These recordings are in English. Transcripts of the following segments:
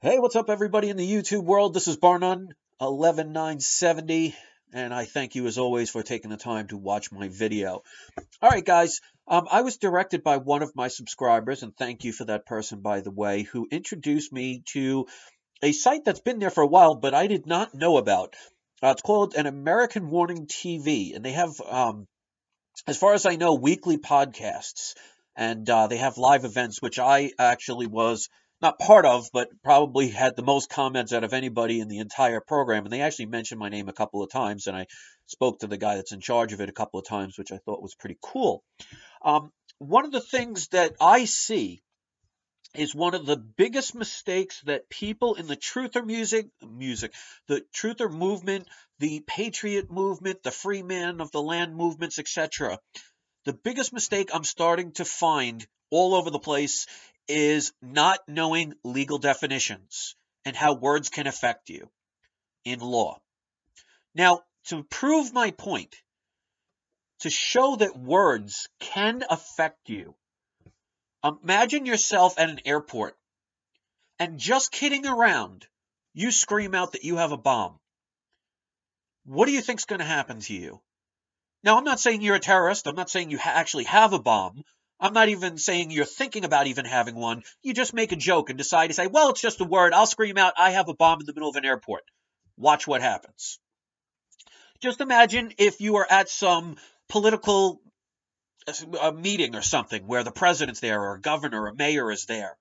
Hey, what's up, everybody in the YouTube world? This is Barnun, 11970, and I thank you as always for taking the time to watch my video. All right, guys, um, I was directed by one of my subscribers, and thank you for that person, by the way, who introduced me to a site that's been there for a while, but I did not know about. Uh, it's called an American Warning TV, and they have, um, as far as I know, weekly podcasts, and uh, they have live events, which I actually was not part of, but probably had the most comments out of anybody in the entire program. And they actually mentioned my name a couple of times, and I spoke to the guy that's in charge of it a couple of times, which I thought was pretty cool. Um, one of the things that I see is one of the biggest mistakes that people in the truther music music the truther movement the patriot movement the free man of the land movements etc the biggest mistake i'm starting to find all over the place is not knowing legal definitions and how words can affect you in law. Now, to prove my point, to show that words can affect you, imagine yourself at an airport and just kidding around, you scream out that you have a bomb. What do you think's going to happen to you? Now, I'm not saying you're a terrorist. I'm not saying you ha- actually have a bomb. I'm not even saying you're thinking about even having one. You just make a joke and decide to say, well, it's just a word. I'll scream out, I have a bomb in the middle of an airport. Watch what happens. Just imagine if you are at some political uh, meeting or something where the president's there or a governor or a mayor is there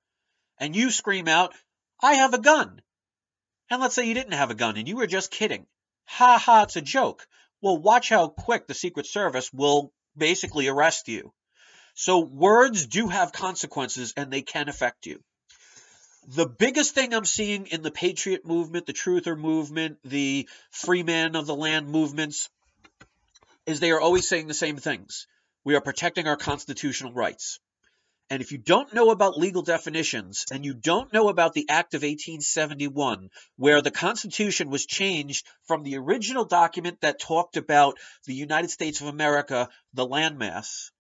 and you scream out, I have a gun. And let's say you didn't have a gun and you were just kidding. Ha ha, it's a joke. Well, watch how quick the Secret Service will basically arrest you. So words do have consequences and they can affect you. The biggest thing I'm seeing in the patriot movement, the truther movement, the free man of the land movements is they are always saying the same things. We are protecting our constitutional rights. And if you don't know about legal definitions and you don't know about the Act of 1871, where the Constitution was changed from the original document that talked about the United States of America, the landmass,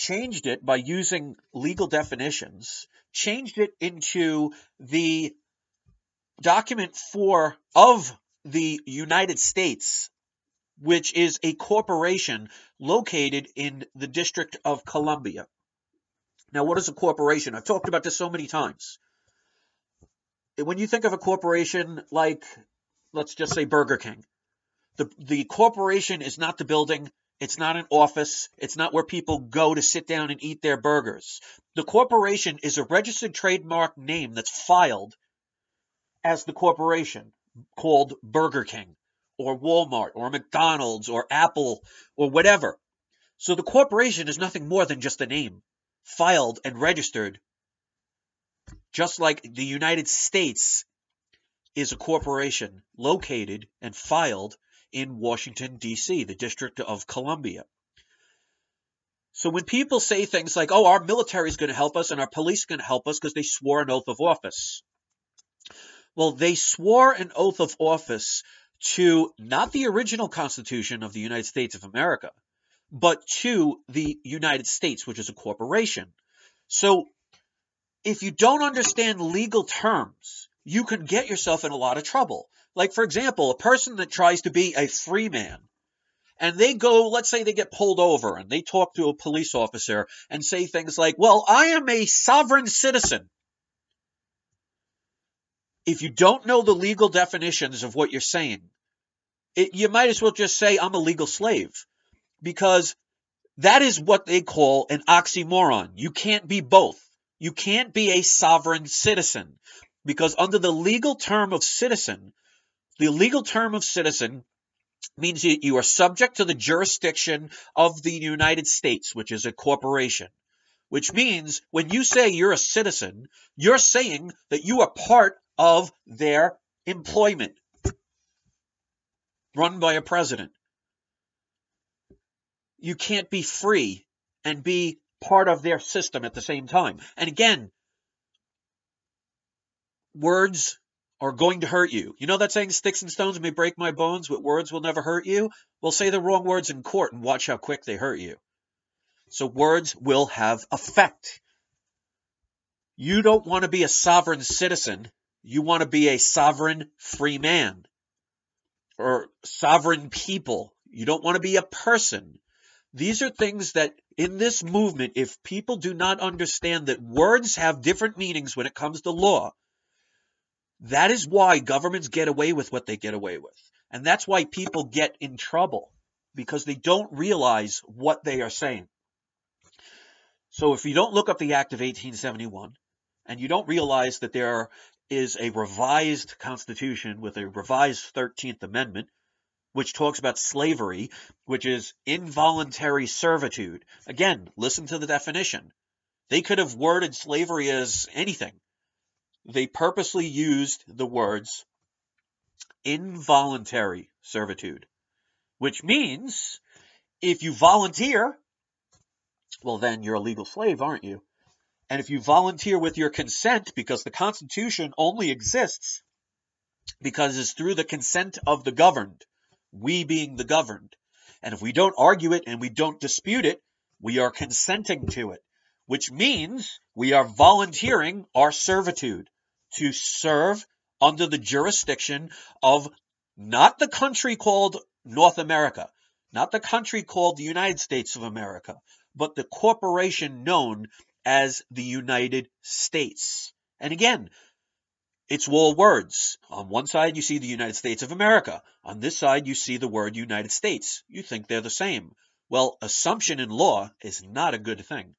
changed it by using legal definitions, changed it into the document for of the United States, which is a corporation located in the District of Columbia. Now, what is a corporation? I've talked about this so many times. When you think of a corporation like, let's just say Burger King, the, the corporation is not the building, it's not an office. It's not where people go to sit down and eat their burgers. The corporation is a registered trademark name that's filed as the corporation called Burger King or Walmart or McDonald's or Apple or whatever. So the corporation is nothing more than just a name filed and registered, just like the United States is a corporation located and filed in Washington, D.C., the District of Columbia. So when people say things like, oh, our military is going to help us and our police is going to help us because they swore an oath of office. Well, they swore an oath of office to not the original Constitution of the United States of America, but to the United States, which is a corporation. So if you don't understand legal terms, you can get yourself in a lot of trouble. Like, for example, a person that tries to be a free man and they go, let's say they get pulled over and they talk to a police officer and say things like, well, I am a sovereign citizen. If you don't know the legal definitions of what you're saying, it, you might as well just say, I'm a legal slave. Because that is what they call an oxymoron. You can't be both. You can't be a sovereign citizen. Because under the legal term of citizen, the legal term of citizen means that you are subject to the jurisdiction of the United States, which is a corporation. Which means when you say you're a citizen, you're saying that you are part of their employment run by a president. You can't be free and be part of their system at the same time. And again, words are going to hurt you. You know that saying, sticks and stones may break my bones, but words will never hurt you? Well, say the wrong words in court and watch how quick they hurt you. So words will have effect. You don't want to be a sovereign citizen. You want to be a sovereign free man or sovereign people. You don't want to be a person. These are things that in this movement, if people do not understand that words have different meanings when it comes to law, that is why governments get away with what they get away with. And that's why people get in trouble because they don't realize what they are saying. So if you don't look up the Act of 1871 and you don't realize that there is a revised Constitution with a revised 13th Amendment, which talks about slavery, which is involuntary servitude. Again, listen to the definition. They could have worded slavery as anything. They purposely used the words involuntary servitude, which means if you volunteer, well, then you're a legal slave, aren't you? And if you volunteer with your consent, because the Constitution only exists because it's through the consent of the governed, we being the governed. And if we don't argue it and we don't dispute it, we are consenting to it, which means we are volunteering our servitude to serve under the jurisdiction of not the country called North America, not the country called the United States of America, but the corporation known as the United States. And again, it's all words. On one side, you see the United States of America. On this side, you see the word United States. You think they're the same. Well, assumption in law is not a good thing.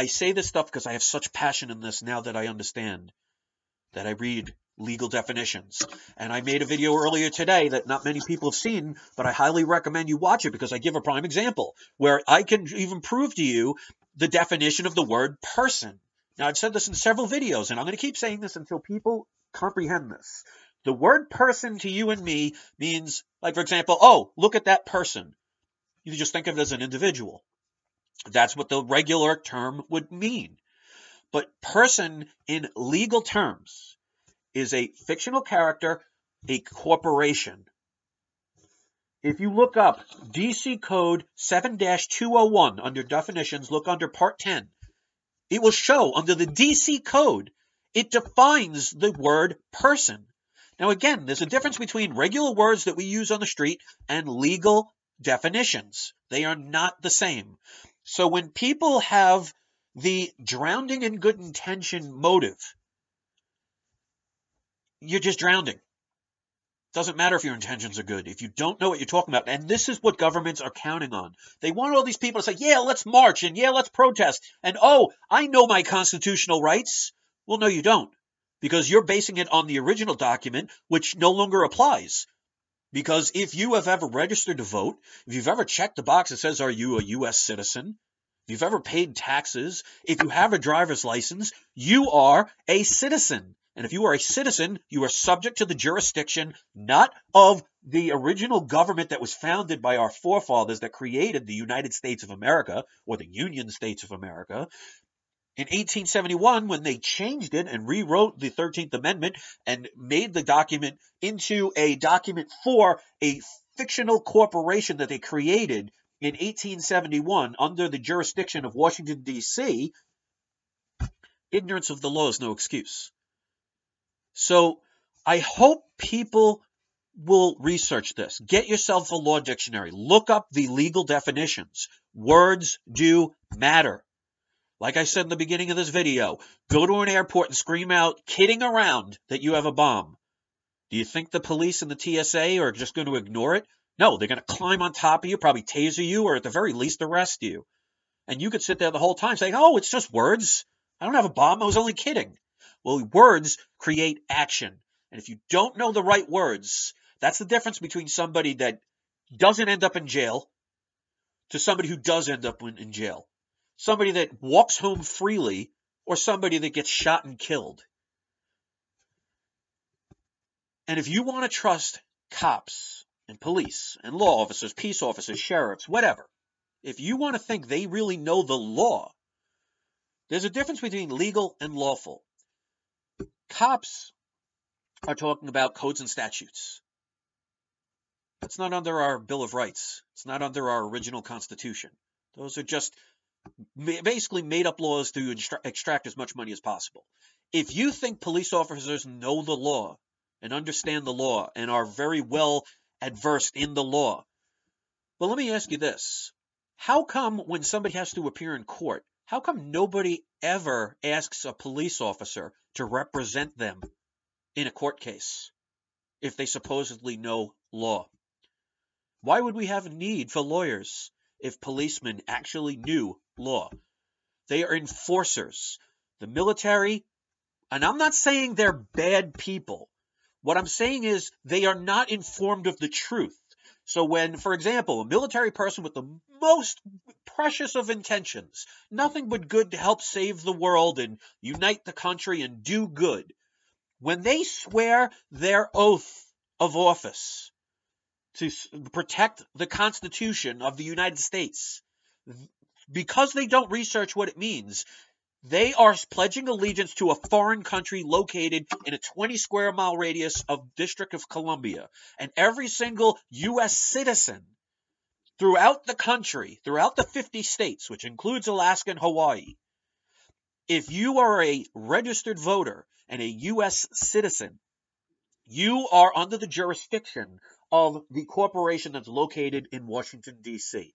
I say this stuff because I have such passion in this now that I understand, that I read legal definitions. And I made a video earlier today that not many people have seen, but I highly recommend you watch it because I give a prime example where I can even prove to you the definition of the word person. Now, I've said this in several videos, and I'm going to keep saying this until people comprehend this. The word person to you and me means, like, for example, oh, look at that person. You just think of it as an individual. That's what the regular term would mean. But person in legal terms is a fictional character, a corporation. If you look up DC Code 7-201 under definitions, look under Part 10. It will show under the DC Code, it defines the word person. Now again, there's a difference between regular words that we use on the street and legal definitions. They are not the same. So when people have the drowning in good intention motive, you're just drowning. Doesn't matter if your intentions are good. If you don't know what you're talking about, and this is what governments are counting on. They want all these people to say, yeah, let's march and yeah, let's protest. And oh, I know my constitutional rights. Well, no, you don't. Because you're basing it on the original document, which no longer applies. Because if you have ever registered to vote, if you've ever checked the box that says, are you a U.S. citizen? If you've ever paid taxes, if you have a driver's license, you are a citizen. And if you are a citizen, you are subject to the jurisdiction not of the original government that was founded by our forefathers that created the United States of America or the Union States of America. In 1871, when they changed it and rewrote the 13th Amendment and made the document into a document for a fictional corporation that they created in 1871 under the jurisdiction of Washington, D.C., ignorance of the law is no excuse. So I hope people will research this. Get yourself a law dictionary. Look up the legal definitions. Words do matter. Like I said in the beginning of this video, go to an airport and scream out, kidding around, that you have a bomb. Do you think the police and the TSA are just going to ignore it? No, they're going to climb on top of you, probably taser you, or at the very least arrest you. And you could sit there the whole time saying, oh, it's just words. I don't have a bomb. I was only kidding. Well, words create action. And if you don't know the right words, that's the difference between somebody that doesn't end up in jail to somebody who does end up in, jail. Somebody that walks home freely or somebody that gets shot and killed. And if you want to trust cops and police and law officers, peace officers, sheriffs, whatever, if you want to think they really know the law, there's a difference between legal and lawful. Cops are talking about codes and statutes. It's not under our Bill of Rights. It's not under our original Constitution. Those are just basically made up laws to extract as much money as possible. If you think police officers know the law and understand the law and are very well adversed in the law, well, let me ask you this. How come when somebody has to appear in court, how come nobody ever asks a police officer to represent them in a court case if they supposedly know law? Why would we have a need for lawyers if policemen actually knew law? They are enforcers. The military, and I'm not saying they're bad people. What I'm saying is they are not informed of the truth. So when, for example, a military person with the most precious of intentions, nothing but good to help save the world and unite the country and do good, when they swear their oath of office to protect the Constitution of the United States, because they don't research what it means, they are pledging allegiance to a foreign country located in a 20 square mile radius of District of Columbia. And every single U.S. citizen throughout the country, throughout the 50 states, which includes Alaska and Hawaii, if you are a registered voter and a U.S. citizen, you are under the jurisdiction of the corporation that's located in Washington, D.C.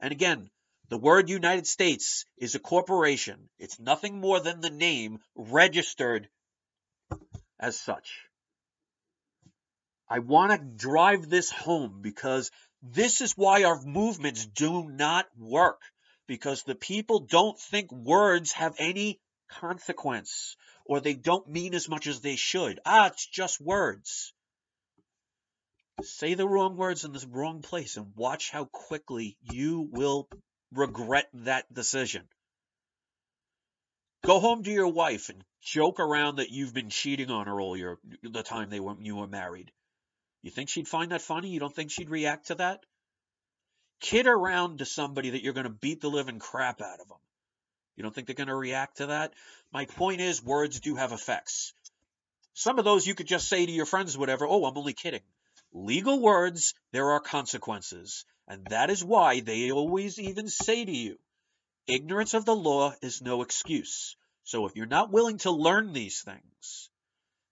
And again, the word United States is a corporation. It's nothing more than the name registered as such. I want to drive this home because this is why our movements do not work. Because the people don't think words have any consequence or they don't mean as much as they should. Ah, it's just words. Say the wrong words in the wrong place and watch how quickly you will regret that decision. Go home to your wife and joke around that you've been cheating on her all your the time they were you were married. You think she'd find that funny? You don't think she'd react to that? Kid around to somebody that you're going to beat the living crap out of them. You don't think they're going to react to that? My point is, words do have effects. Some of those you could just say to your friends, whatever, oh, I'm only kidding. Legal words, there are consequences. And that is why they always even say to you, ignorance of the law is no excuse. So if you're not willing to learn these things,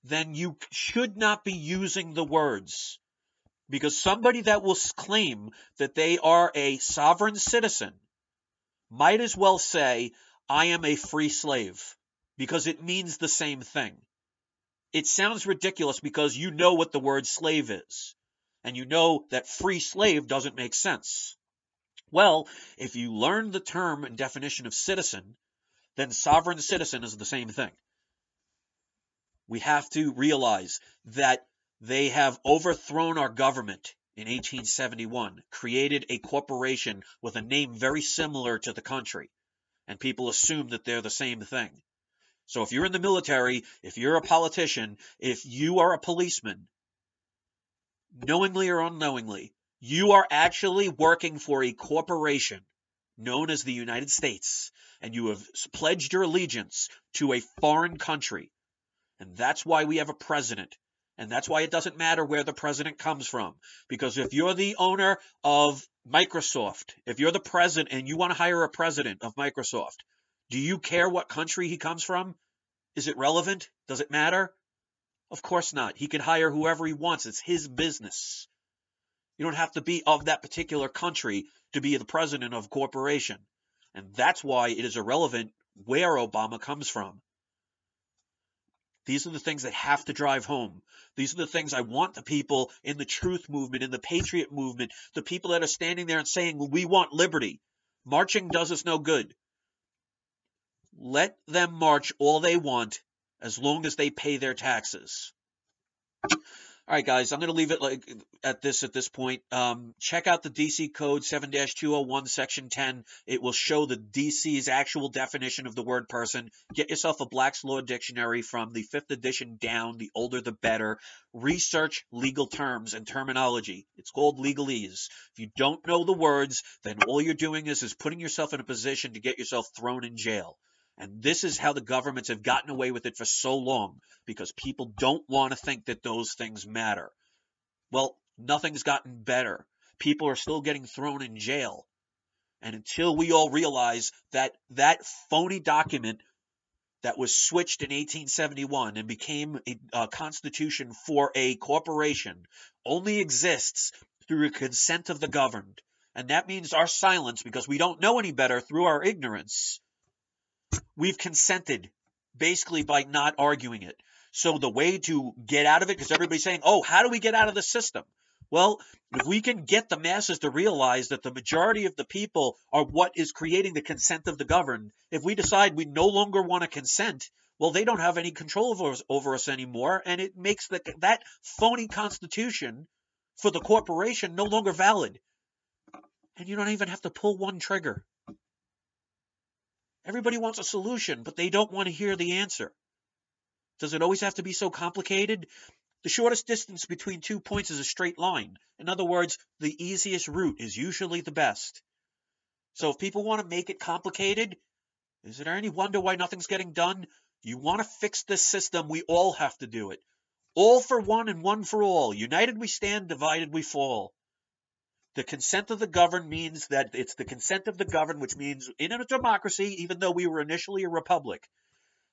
then you should not be using the words. Because somebody that will claim that they are a sovereign citizen might as well say, I am a free slave, because it means the same thing. It sounds ridiculous because you know what the word slave is and you know that free slave doesn't make sense. Well, if you learn the term and definition of citizen, then sovereign citizen is the same thing. We have to realize that they have overthrown our government in 1871, created a corporation with a name very similar to the country, and people assume that they're the same thing. So if you're in the military, if you're a politician, if you are a policeman, knowingly or unknowingly, you are actually working for a corporation known as the United States, and you have pledged your allegiance to a foreign country. And that's why we have a president. And that's why it doesn't matter where the president comes from. Because if you're the owner of Microsoft, if you're the president and you want to hire a president of Microsoft, do you care what country he comes from? Is it relevant? Does it matter? Of course not. He can hire whoever he wants. It's his business. You don't have to be of that particular country to be the president of a corporation. And that's why it is irrelevant where Obama comes from. These are the things that have to drive home. These are the things I want the people in the truth movement, in the patriot movement, the people that are standing there and saying, we want liberty. Marching does us no good. Let them march all they want as long as they pay their taxes. All right, guys, I'm going to leave it like at this at this point. Um, check out the DC code 7-201 section 10. It will show the DC's actual definition of the word person. Get yourself a Black's Law dictionary from the 5th edition down, the older the better. Research legal terms and terminology. It's called legalese. If you don't know the words, then all you're doing is is putting yourself in a position to get yourself thrown in jail. And this is how the governments have gotten away with it for so long because people don't want to think that those things matter. Well, nothing's gotten better. People are still getting thrown in jail. And until we all realize that that phony document that was switched in 1871 and became a, a constitution for a corporation only exists through the consent of the governed. And that means our silence, because we don't know any better through our ignorance, we've consented basically by not arguing it. So the way to get out of it, because everybody's saying, oh, how do we get out of the system? Well, if we can get the masses to realize that the majority of the people are what is creating the consent of the governed, if we decide we no longer want to consent, well, they don't have any control over us, over us anymore, and it makes the, that phony constitution for the corporation no longer valid. And you don't even have to pull one trigger. Everybody wants a solution, but they don't want to hear the answer. Does it always have to be so complicated? The shortest distance between two points is a straight line. In other words, the easiest route is usually the best. So if people want to make it complicated, is there any wonder why nothing's getting done? You want to fix this system, we all have to do it. All for one and one for all. United we stand, divided we fall. The consent of the governed means that it's the consent of the governed, which means in a democracy, even though we were initially a republic,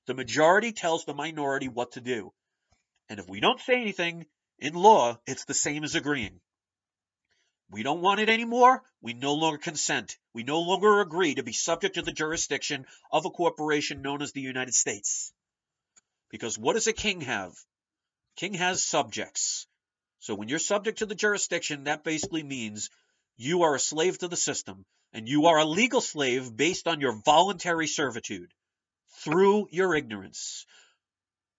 the majority tells the minority what to do. And if we don't say anything, in law, it's the same as agreeing. We don't want it anymore. We no longer consent. We no longer agree to be subject to the jurisdiction of a corporation known as the United States. Because what does a king have? King has subjects. So when you're subject to the jurisdiction, that basically means you are a slave to the system, and you are a legal slave based on your voluntary servitude through your ignorance.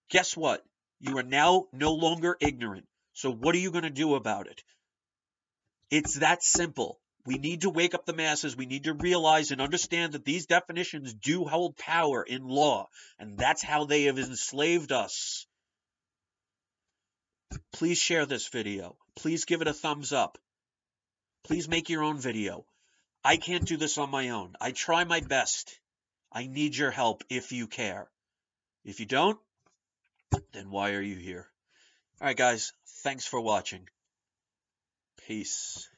Guess what? You are now no longer ignorant. So what are you going to do about it? It's that simple. We need to wake up the masses. We need to realize and understand that these definitions do hold power in law, and that's how they have enslaved us. Please share this video. Please give it a thumbs up. Please make your own video. I can't do this on my own. I try my best. I need your help if you care. If you don't, then why are you here? All right, guys. Thanks for watching. Peace.